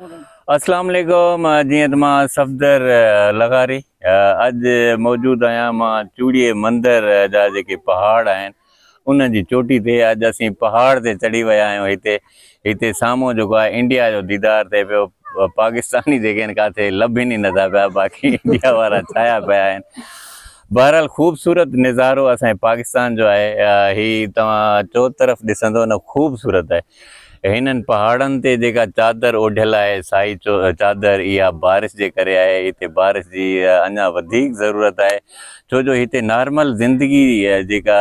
अस्सलाम वालेकुम जीअं त सफ़दर लगारी अॼु मौजूदु आहियाँ माँ चूड़ीअ मंदर जा जेके पहाड़ आहिनि, उन जी चोटी ते। अॼु असीं पहाड़ ते चढ़ी विया आहियूं हिते। हिते जेको आहे, इंडिया जो दीदार थिए पियो। पाकिस्तानी जेके आहिनि, किथे लभनि ई नथा पिया। बाक़ी इंडिया वारा छाया पिया बहरहाल ख़ूबसूरत नज़ारो असांजे पाकिस्तान जो आहे हीअ तव्हां तरफ़ ॾिसंदो न, ख़ूबसूरत आहे। हिननि पहाड़नि ते जेका चादर ओढ़ियल आहे, साई चो, चादर, इहा बारिश जे करे बारिश जी अञा वधीक ज़रूरत आहे। छो जो हिते नॉर्मल ज़िंदगी जेका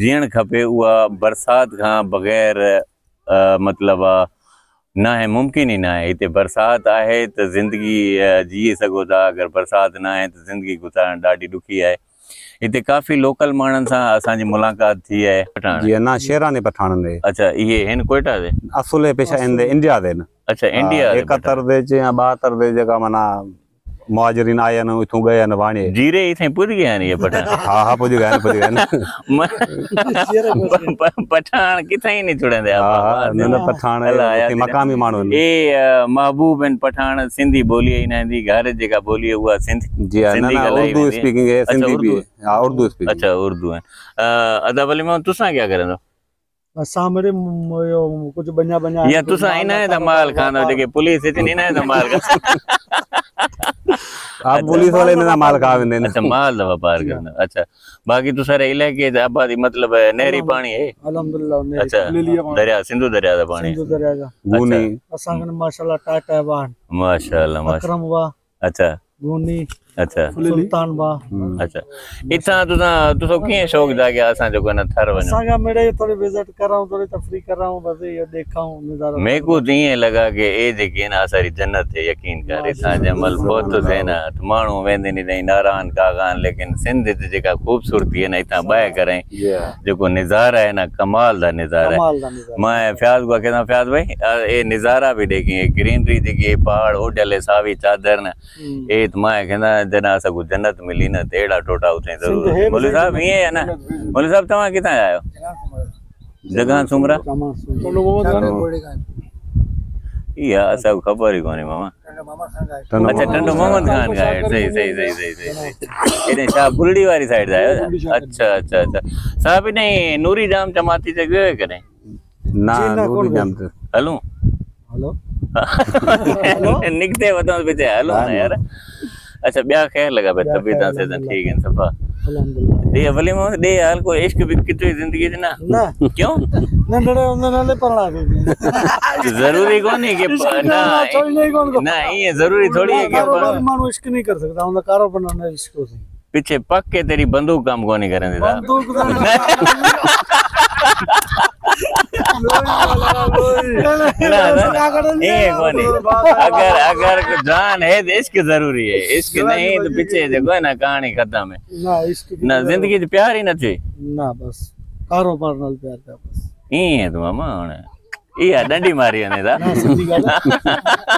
जीअणु खपे, उहा बरसाति खां बग़ैर मतिलबु न आहे मुमकिन ई न आहे हिते बरसाति आहे त ज़िंदगी जीए सघो था। अगरि बरसाति न आहे त ज़िंदगी गुज़ारणु ॾाढी ॾुखी आहे। हिते काफ़ी लोकल माण्हुनि सां असांजी मुलाक़ात थी आहे जी ना शेरानी पठान दे। अच्छा इहे हिन कोयटा दे? असुले पेशा इंडिया दे न। अच्छा इंडिया 71 दे या 72 दे जगह मना मुहाजिरीन आया न इथों गए न वाणे जीरे इथे पुज गया न पठान। हाँ हाँ पुज गए पुज गए पठान किथे ही नहीं छुड़ंदे हाँ हाँ न पठान अलाह, ते मकामी माण्हू। ए महबूब इन पठान सिंधी बोली ई न ईंदी घर जेका बोली उहा सिंधी जी हाँ ना उर्दू है। स्पीकिंग है अच्छा, सिंधी भी। है। हाँ उर्दू स्पीकिंग अच्छा उर्दू आहिनि अदा वली माँ तुसां क्या करंदो असां मेरे कुझु बञा बञा या तुसां इन आहियो माल खानो जेके पुलिस अचनि इन आहियो माल खानो आप पुलिस वाले ने ना माल खा वेंदे अच्छा माल दा व्यापार करना। अच्छा बाकी तुसारे इलाके ज आबादी मतलब नहरी पानी है? अल्हम्दुलिल्लाह अच्छा ले लिया पाणी दरिया सिंधु दरिया दा पानी। सिंधु दरिया जा गुनी असांखे माशाल्लाह टाटा वाहन। माशाल्लाह माशाल्लाह अकरम वा अच्छा। गूनी अच्छा। सुल्तान वा अच्छा। इथां तुसां तुसो कीअं शौक़ जाॻिया असां जेको न थर वञो असांखे मेरे थोड़ी विज़िट कराऊं थोड़ी तफरी कराऊं बस ये देखाऊं नज़ारो। मेरे को तो ईअं लॻा की ए आहे न असांजी जन्नत ते यकीन कर हितां जंहिं महिल पहुतो थिए न त माण्हू वेंदे नी ताईं नारान कागान लेकिन सिंध जी जेका ख़ूबसूरती आहे न हितां ॿाहि करे। जेको निज़ारा आहे न कमाल दा निज़ारा आहे कमाल दा नज़ारो। मैं फ्याज को कहता फ्याज भाई ये नज़ारा भी देखिए ग्रीनरी देखिए पहाड़ ओडले सावी चादर न। हम्म। ए तो मैं कहना जना असां जन्नत मिली न तेड़ा टोटा उठे ज़रूर मौलवी साहब ये है ना मौलवी साहब तव्हां किथां आयो जगह सुमरा इहा असां ख़बर ई कोन्हे मामा अच्छा टंडो मोहम्मद खान का आहे सही सही सही सही सही सही इने छा बुलड़ी वारी साइड जा side अच्छा अच्छा अच्छा साहब इने नूरी जाम जमाती ते गयो कॾहिं ना नूरी जाम ते हलूं हेलो निकते वतन पिछे हलो ना यार अच्छा ॿिया ख़ैर पिया ॿिया तबीयत से लॻा। ठीक है सफ़ा अल्हम्दुलिल्लाह। ॾे वली मोहम्मद ॾे हाल कोई इश्क भी कितनी ज़िंदगी ना? ना। क्यों? नंढड़े हूंदे नाले पढ़ा के ज़रूरी कि करना नहीं कौन को। ना ये ज़रूरी थोड़ी है कि कारोबारी अपन इश्क नहीं कर सकता उनका कारोबार बनाना इश्क होती पीछे पक के तेरी बंदूक काम कोन्हे करंदी था बंदूक ना ना ये कोन्हे अगर अगर जान है तो इश्क ज़रूरी है। इश्क नहीं तो पीछे देखो है ना कहानी खत्म है। ना इश्क ना ज़िंदगी प्यार ही ना थी ना बस। कारोबार नाल प्यार का बस। ई है तो मामा हाणे ॻाल्हि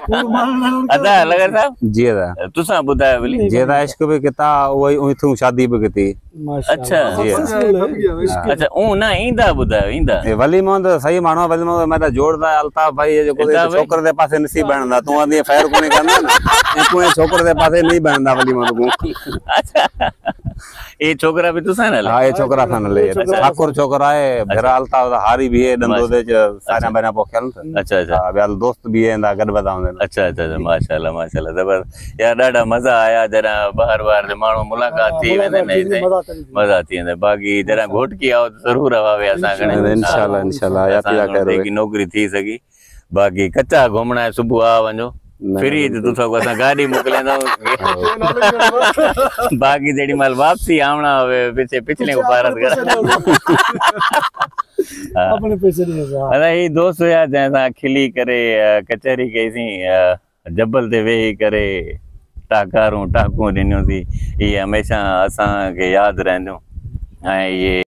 कूड़ मारण नाल अदा लगर साहब जी दा तुसां ॿुधायो भली जे दा इश्क भी किता वही इथों शादी भी कती अच्छा, जी। अच्छा ऊ न ईंदा ॿुधायो ईंदा ए वली मोहम्मद सही माण्हू वली मोहम्मद मैं तो जोड़दा अल्ताफ भाई ये जेको छोकर दे पासे नसीब बनदा तू आंदी फैर कोनी करना ना तू छोकर दे पासे नहीं बनदा वली मोहम्मद को अच्छा ये छोकरा भी तुसां न हाँ ये छोकरा था न ले ठाकुर छोकरा है भेरा अल्ताफ दा हारी भी है दंदो दे च सारा बना पोखल अच्छा अच्छा हाँ ब्याल दोस्त भी है इंदा गड बताऊँ अच्छा अच्छा अच्छा माशाल्लाह माशाल्लाह ज़बरदस्त यार ॾाढा मज़ा आया जरा ॿाहिरि ॿाहिरि माण्हू मुलाक़ात थी वेंदा आहिनि हिते मज़ा करी मज़ा थी वेंदा बाक़ी जरा घोटकी आओ त ज़रूर हवावे असां कणे इंशाल्लाह इंशाल्लाह या पिया असां करो की नौकरी थी सघी फ्री तूं सभु असां गाॾी मोकिलींदाऊं बाक़ी जेॾी महिल वापसी आवणा हुवे पिछे पिछले को पारत कर। अपने पैसे है अदा दोस्त हुया जंहिं सां खिली करे कचहरी कईसीं जबल ते वेही करे टाकारूं टाकूं ॾिनियूंसीं इहे हमेशह असांखे यादि रहंदियूं। ऐं इहे